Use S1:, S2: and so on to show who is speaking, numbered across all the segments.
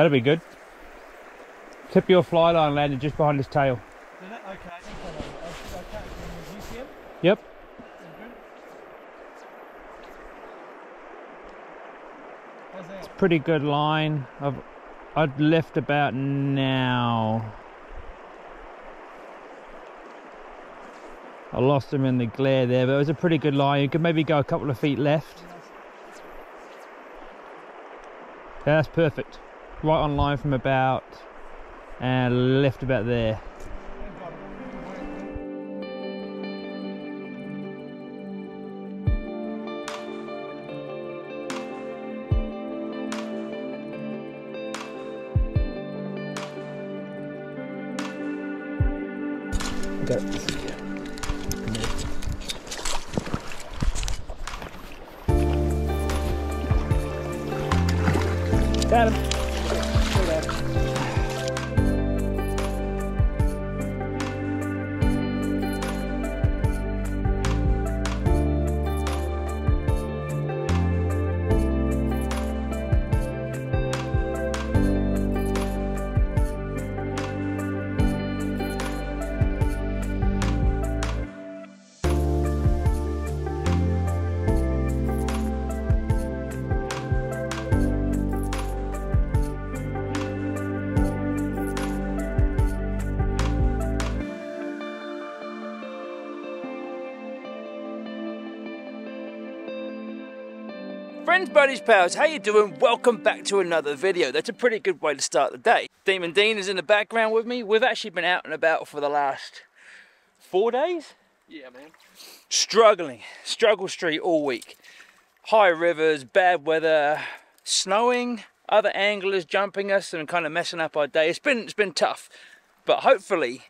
S1: That'll be good. Tip your fly line landed just behind his tail.
S2: Okay.
S1: Yep.
S2: That?
S1: Pretty good line. I've I'd left about now. I lost him in the glare there, but it was a pretty good line. You could maybe go a couple of feet left. Yeah, that's perfect. Right on line from about and left about there. Got him.
S3: Friends, buddies, pals, how you doing? Welcome back to another video. That's a pretty good way to start the day. Demon Dean is in the background with me. We've actually been out and about for the last four days.
S2: Yeah, man.
S3: Struggling, struggle street all week. High rivers, bad weather, snowing, other anglers jumping us and kind of messing up our day. It's been it's been tough, but hopefully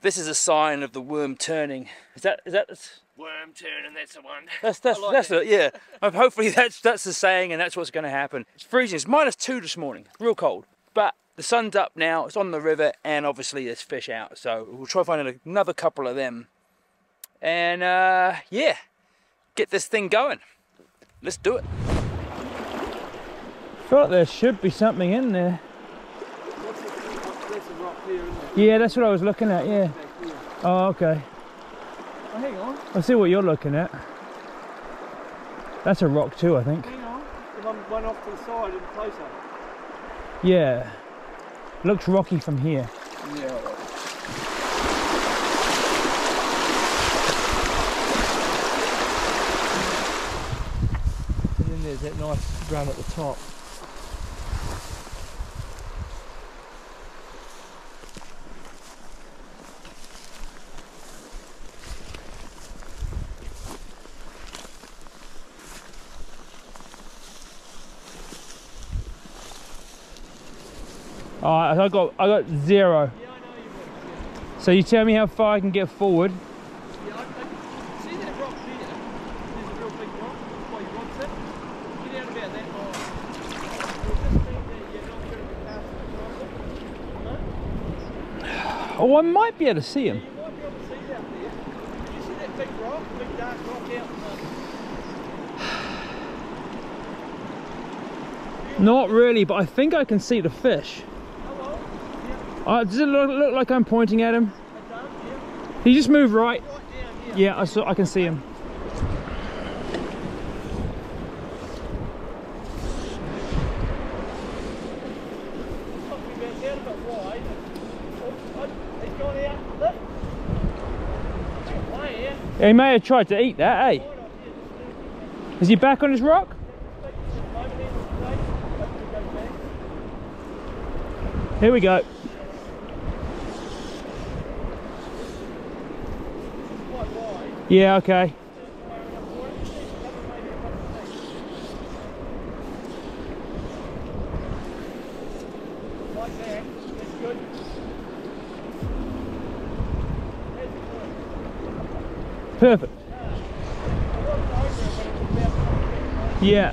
S3: this is a sign of the worm turning. Is that is that?
S2: Worm turning, that's the one.
S3: That's that's
S2: like
S3: that's it. Yeah. Hopefully that's that's the saying, and that's what's going to happen. It's freezing. It's minus two this morning. Real cold. But the sun's up now. It's on the river, and obviously there's fish out. So we'll try to find another couple of them. And uh, yeah, get this thing going. Let's do it.
S1: feel like there should be something in there.
S2: What's this? That's a rock there, isn't it?
S1: Yeah, that's what I was looking at, yeah. Oh, okay.
S2: Oh, hang on,
S1: I see what you're looking at. That's a rock too, I think.
S2: hang on. The one, one off to the side and closer.
S1: Yeah. Looks rocky from here.
S2: Yeah. And then there's that nice run at the top.
S1: Alright, I got I got zero.
S2: Yeah, I.
S1: So you tell me how far I can get forward.
S2: Yeah, I, I, see that rock there? There's a real big rock. That's why you want it. Get out about that? No?
S1: Oh, I might be able to see him.
S2: You might be able to see it out there.
S1: Not really, but I think I can see the fish. Uh, does it look, look like I'm pointing at him? He just moved right. Yeah, I saw. I can see him. He may have tried to eat that, eh? Is he back on his rock? Here we go.
S2: Quite wide.
S1: Yeah, okay.
S2: Like that. That's good. That's good.
S1: Perfect.
S2: I wasn't over it when it okay. Perfect.
S1: Yeah.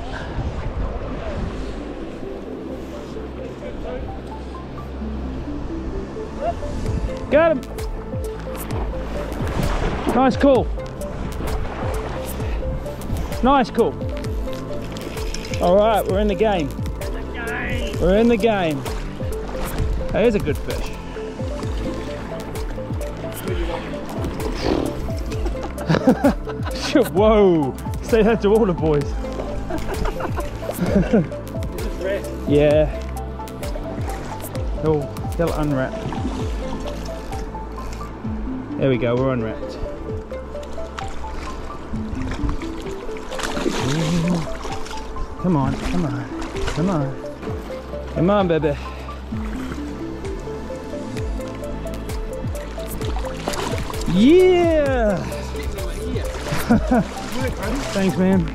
S1: Got him. Nice call. Nice call. All right, we're in the game. We're in the game. That is a good fish. Whoa! Say that to all the boys. yeah. Oh, they'll unwrap. There we go, we're unwrapped. Come on, come on, come on. Come on, baby. Yeah! Thanks, man.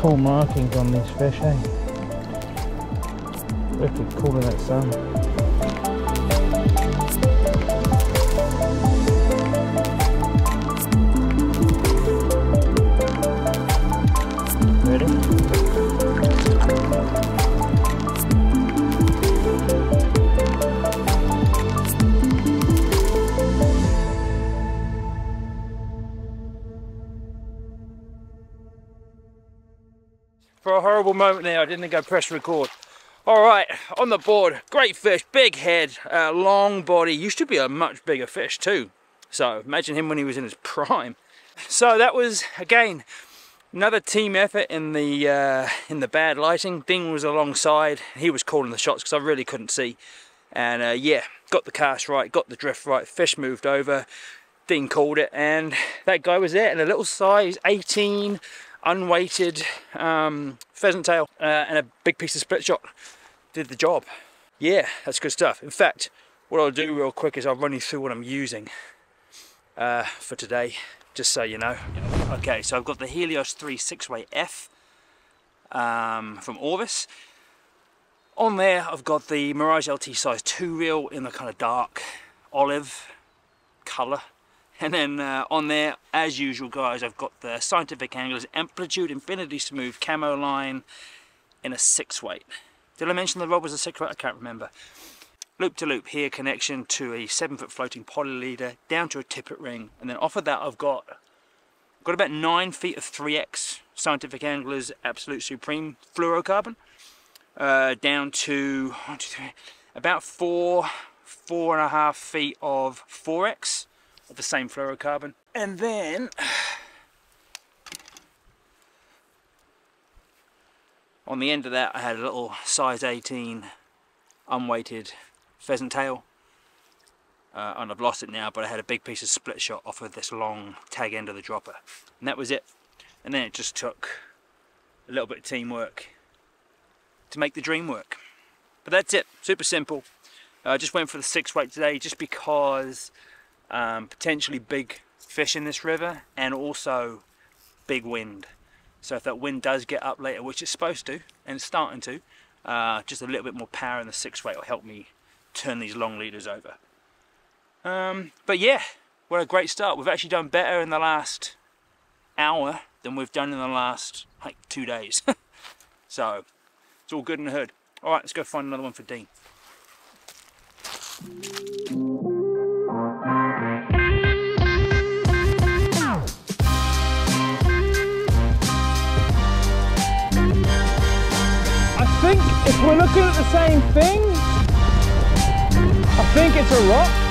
S1: Cool markings on these fish, eh? Wicked cool in that sun.
S3: For a horrible moment there, I didn't think I'd press record. All right, on the board, great fish, big head, uh, long body. Used to be a much bigger fish too. So imagine him when he was in his prime. So that was again another team effort in the uh, in the bad lighting. Dean was alongside. He was calling the shots because I really couldn't see. And uh, yeah, got the cast right, got the drift right. Fish moved over. Dean called it, and that guy was there in a little size 18 unweighted um, pheasant tail uh, and a big piece of split shot did the job. Yeah, that's good stuff. In fact, what I'll do real quick is I'll run you through what I'm using uh, for today, just so you know. Okay, so I've got the Helios 3 6-way F um, from Orvis. On there, I've got the Mirage LT size 2 reel in the kind of dark olive colour. And then uh, on there, as usual guys, I've got the Scientific Anglers Amplitude Infinity Smooth Camo line in a 6 weight. Did I mention the rod was a 6 weight? I can't remember. Loop to loop here connection to a 7 foot floating poly leader down to a tippet ring. And then off of that I've got, got about 9 feet of 3X Scientific Anglers Absolute Supreme fluorocarbon. Uh, down to one, two, three, about four, four and a half feet of 4X of the same fluorocarbon. And then on the end of that I had a little size 18 unweighted pheasant tail. Uh, and I've lost it now, but I had a big piece of split shot off of this long tag end of the dropper. And that was it. And then it just took a little bit of teamwork to make the dream work. But that's it, super simple. I uh, just went for the six weight today just because um, potentially big fish in this river and also big wind. So if that wind does get up later, which it's supposed to, and it's starting to, uh, just a little bit more power in the six weight will help me turn these long leaders over. Um, but yeah, what a great start. We've actually done better in the last hour than we've done in the last like two days. so it's all good in the hood. All right, let's go find another one for Dean.
S1: If we're looking at the same thing, I think it's a rock.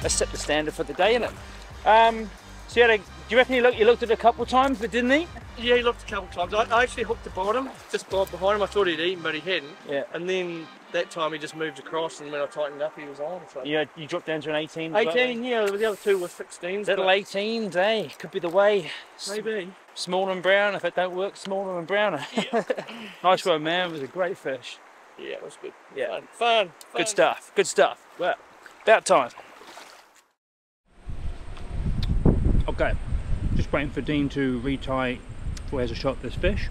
S3: Let's set the standard for the day, innit? Um, so you, had a, do you reckon you looked, you looked at it a couple of times, but didn't he?
S2: Yeah, he looked a couple of times. I, I actually hooked the bottom, just behind him. I thought he'd eaten, but he hadn't.
S3: Yeah.
S2: And then that time he just moved across, and when I tightened up, he was on. So.
S3: You, you dropped down to an 18. as well?
S2: 18, yeah, the other two were 16s.
S3: Little 18s, eh? Could be the way.
S2: Maybe.
S3: Smaller and brown. If it don't work, smaller and browner. nice one, man. It was a great fish.
S2: Yeah, it was good.
S3: Yeah.
S2: Fun. Fun. fun.
S3: Good stuff. Good stuff. Well, about time. Okay, just waiting for Dean to retie he has a shot this fish.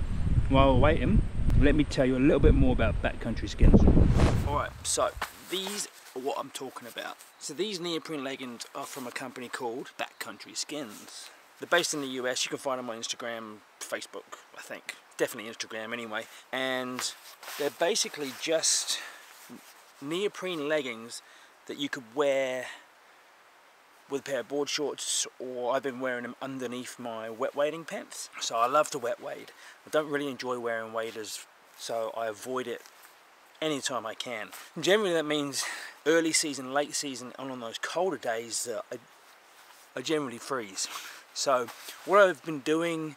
S3: While we're waiting, let me tell you a little bit more about backcountry skinz. Alright, so these are what I'm talking about. So these neoprene leggings are from a company called Backcountry Skinz. They're based in the US. You can find them on Instagram, Facebook, I think. Definitely Instagram anyway. And they're basically just neoprene leggings that you could wear with a pair of board shorts or I've been wearing them underneath my wet wading pants. So I love to wet wade. I don't really enjoy wearing waders so I avoid it anytime I can. Generally that means early season, late season and on those colder days uh, I, I generally freeze. So what I've been doing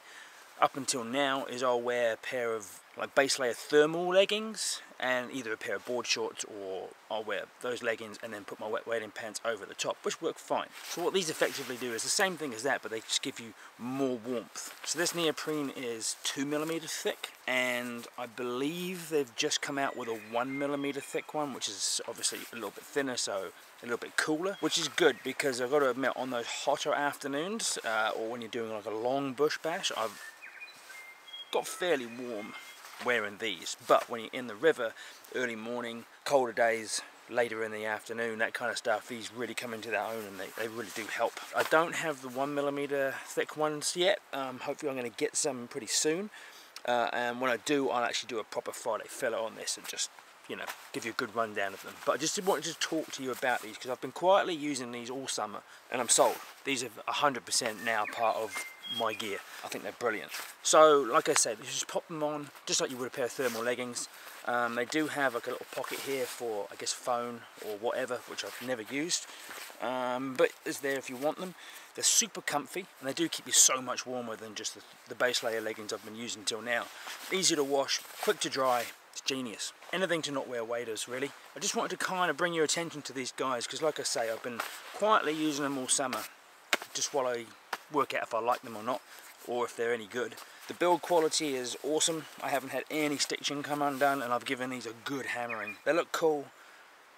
S3: up until now is I'll wear a pair of like base layer thermal leggings and either a pair of board shorts or I'll wear those leggings and then put my wet wading pants over the top which work fine. So what these effectively do is the same thing as that but they just give you more warmth. So this neoprene is two millimeters thick and I believe they've just come out with a one millimeter thick one which is obviously a little bit thinner so a little bit cooler which is good because I've got to admit on those hotter afternoons uh, or when you're doing like a long bush bash I've got fairly warm wearing these. But when you're in the river early morning colder days later in the afternoon that kind of stuff these really come into their own and they, they really do help. I don't have the one millimeter thick ones yet. Um, hopefully i'm going to get some pretty soon. Uh, and when i do i'll actually do a proper friday filler on this and just you know give you a good rundown of them. But i just wanted to talk to you about these because i've been quietly using these all summer and i'm sold. These are 100% now part of my gear. I think they're brilliant. So, like I said, you just pop them on, just like you would a pair of thermal leggings. Um, they do have like a little pocket here for, I guess, phone or whatever, which I've never used. Um, but it's there if you want them. They're super comfy, and they do keep you so much warmer than just the, the base layer leggings I've been using till now. Easy to wash, quick to dry, it's genius. Anything to not wear waders, really. I just wanted to kind of bring your attention to these guys, because like I say, I've been quietly using them all summer, just while I work out if I like them or not or if they're any good. The build quality is awesome. I haven't had any stitching come undone and I've given these a good hammering. They look cool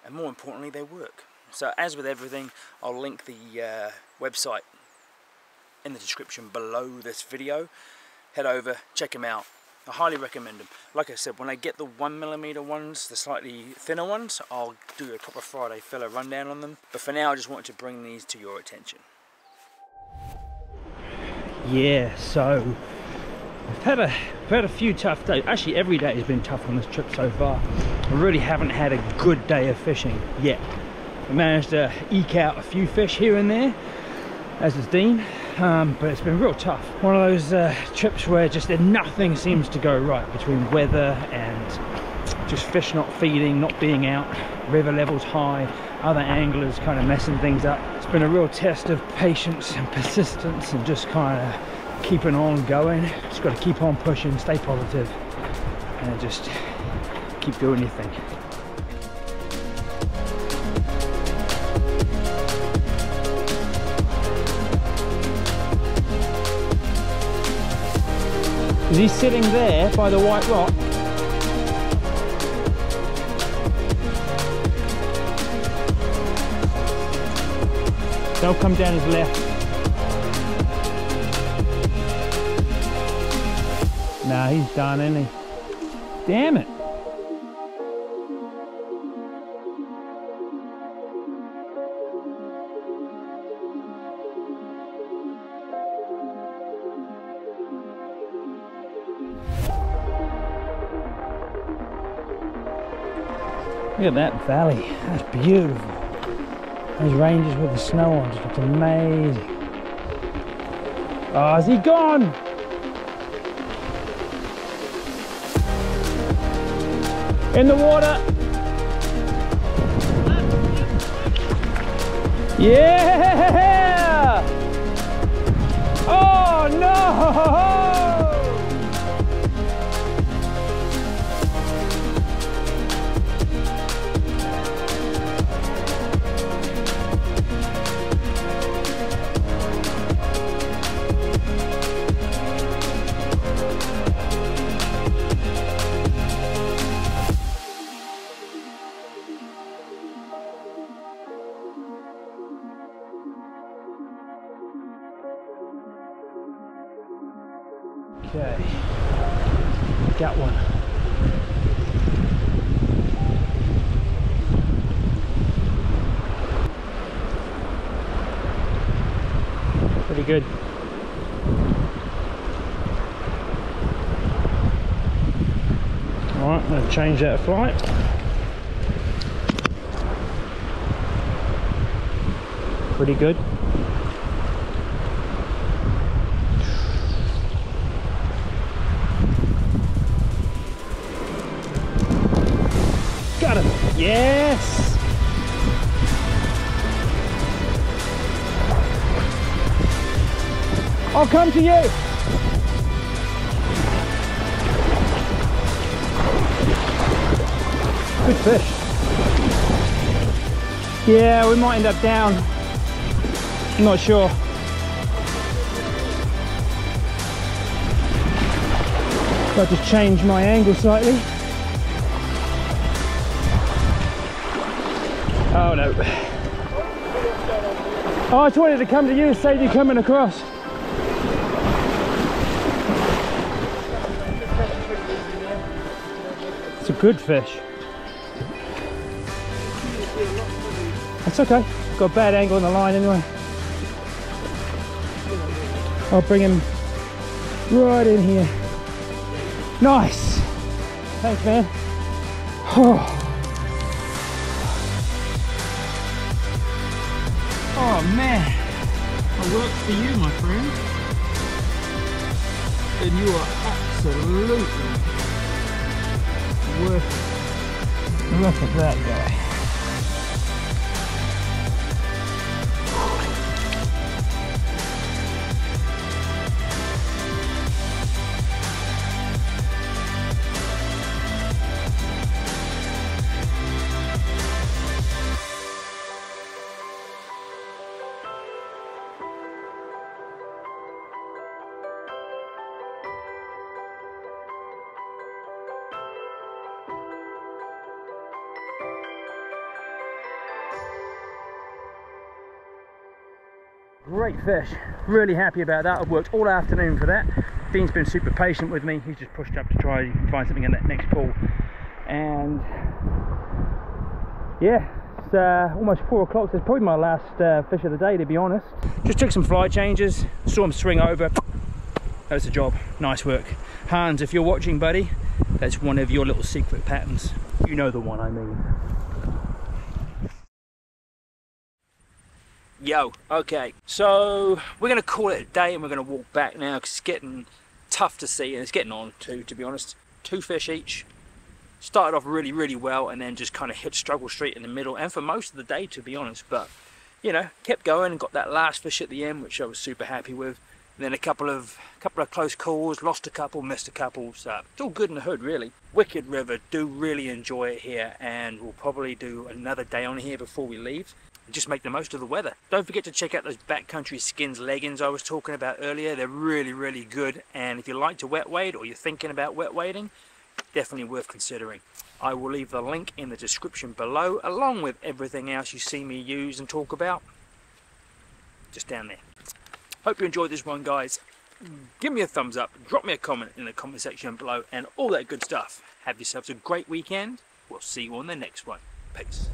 S3: and more importantly they work. So as with everything I'll link the uh, website in the description below this video. Head over, check them out. I highly recommend them. Like I said, when I get the one millimeter ones, the slightly thinner ones, I'll do a proper Friday filler rundown on them. But for now, I just wanted to bring these to your attention. Yeah, so I've had a I've had a few tough days. Actually, every day has been tough on this trip so far. I really haven't had a good day of fishing yet. I managed to eke out a few fish here and there, as has Dean, um, but it's been real tough. One of those uh, trips where just nothing seems to go right between weather and just fish not feeding, not being out, river levels high, other anglers kind of messing things up. It's been a real test of patience and persistence and just kind of keeping on going. Just got to keep on pushing, stay positive, and just keep doing your thing. Is he sitting there by the white rock? They'll come down his left. Nah, he's done, isn't he? Damn it. Look at that valley. That's beautiful. Those ranges with the snow on just look amazing. Oh, is he gone? In the water. Yeah! Oh no! Good. Alright, I'm going to change that flight. Pretty good. Got him. Yes. I'll come to you. Good fish. Yeah, we might end up down. I'm not sure. Got just change my angle slightly. Oh no. Oh, I just wanted to come to you, save you coming across. Good fish. That's okay. Got a bad angle on the line anyway. I'll bring him right in here. Nice. Thanks, man. Oh. Oh man, I work for you, my friend. And you are absolutely worth. Look at that guy. Great fish. Really happy about that. I've worked all afternoon for that. Dean's been super patient with me. He's just pushed up to try and find something in that next pool. And yeah, it's uh, almost four o'clock. So it's probably my last uh, fish of the day, to be honest. Just took some fly changes, saw him swing over. That's the job. Nice work. Hans, if you're watching, buddy, that's one of your little secret patterns. You know the one I mean. Yo, okay, so we're going to call it a day and we're going to walk back now because it's getting tough to see and it's getting on too, to be honest. Two fish each. Started off really, really well and then just kind of hit struggle street in the middle and for most of the day, to be honest. But, you know, kept going and got that last fish at the end, which I was super happy with. And then a couple of couple of close calls, lost a couple, missed a couple. So it's all good in the hood, really. Wicked River, do really enjoy it here and we'll probably do another day on here before we leave and just make the most of the weather. Don't forget to check out those backcountry skinz leggings I was talking about earlier. They're really, really good. And if you like to wet wade or you're thinking about wet wading, definitely worth considering. I will leave the link in the description below, along with everything else you see me use and talk about, just down there. Hope you enjoyed this one, guys. Give me a thumbs up, drop me a comment in the comment section below, and all that good stuff. Have yourselves a great weekend. We'll see you on the next one. Peace.